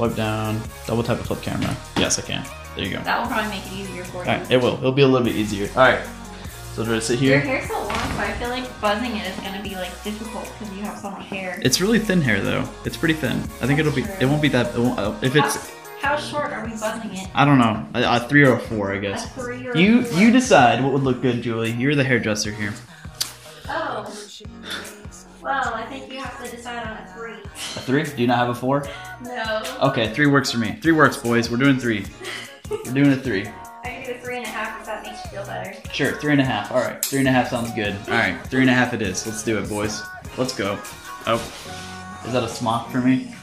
Swipe down. Double tap to flip camera. Yes, I can. There you go. That will probably make it easier for you. It will. It'll be a little bit easier. Alright. So do I sit here? Your hair's so long, so I feel like buzzing it is gonna be like difficult because you have so much hair. It's really thin hair though. It's pretty thin. I think it'll be. It won't be that. It won't, uh, if it's. How, how short are we buzzing it? I don't know. A, a three or a four, I guess. three or You four? you decide what would look good, Julie. You're the hairdresser here. Oh. Well, I think you have to decide on a three. A three? Do you not have a four? No. Okay, three works for me. Three works, boys. We're doing three. We're doing a three. I can do a three and a half if that makes you feel better. Sure, three and a half. All right, three and a half sounds good. All right, three and a half it is. Let's do it, boys. Let's go. Oh, is that a smock for me?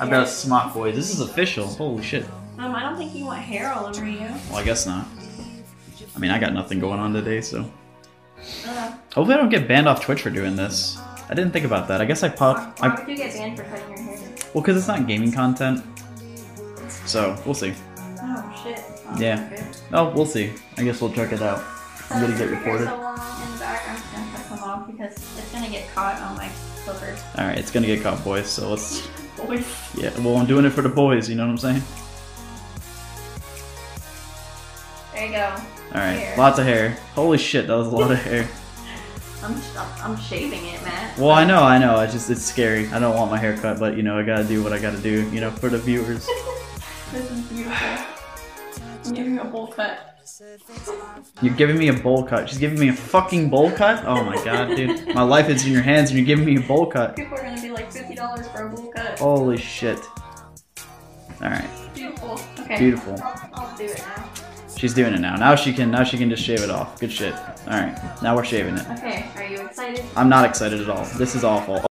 I've got a smock, boys. This is official. Holy shit. Um, I don't think you want hair all over you. Well, I guess not. I mean, I got nothing going on today, so. Uh, Hopefully, I don't get banned off Twitch for doing this. I didn't think about that. I guess I pop. why I, would you get banned for cutting your hair? Well, because it's not gaming content. So we'll see. Oh shit. Oh, Yeah. okay. Oh, we'll see. I guess we'll check it out. I'm gonna get Your hair's so long in the back, I'm just gonna cut them off because it's gonna get caught on my clippers. All right, it's gonna get caught, boys. So let's. Boys. Yeah. Well, I'm doing it for the boys. You know what I'm saying? There you go. All right. Lots of hair. Holy shit, that was a lot of hair. I'm, I'm shaving it, Matt. Well, I know, I know. It's just it's scary. I don't want my hair cut, but you know, I gotta do what I gotta do. You know, for the viewers. This is beautiful. I'm giving a bowl cut. You're giving me a bowl cut. She's giving me a fucking bowl cut. Oh my god, dude. My life is in your hands, and you're giving me a bowl cut. People are gonna be like fifty dollars for a bowl cut. Holy shit. All right. Beautiful. Okay. Beautiful. I'll, I'll do it now. She's doing it now. Now she can. Now she can just shave it off. Good shit. All right. Now we're shaving it. Okay. Are you excited? I'm not excited at all. This is awful.